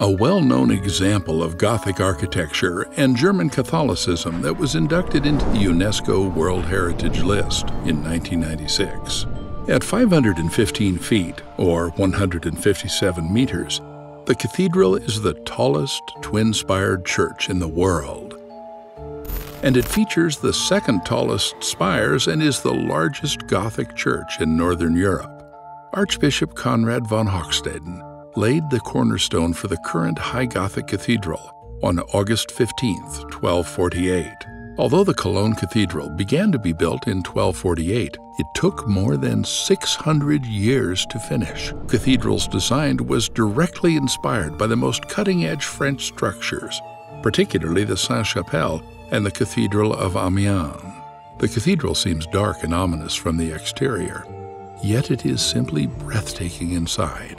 a well known example of Gothic architecture and German Catholicism that was inducted into the UNESCO World Heritage List in 1996. At 515 feet, or 157 meters, the cathedral is the tallest twin spired church in the world. And it features the second tallest spires and is the largest Gothic church in Northern Europe. Archbishop Conrad von Hochstaden laid the cornerstone for the current High Gothic Cathedral on August 15, 1248. Although the Cologne Cathedral began to be built in 1248, it took more than 600 years to finish. Cathedral's design was directly inspired by the most cutting edge French structures, particularly the Sainte Chapelle and the Cathedral of Amiens. The cathedral seems dark and ominous from the exterior, yet it is simply breathtaking inside.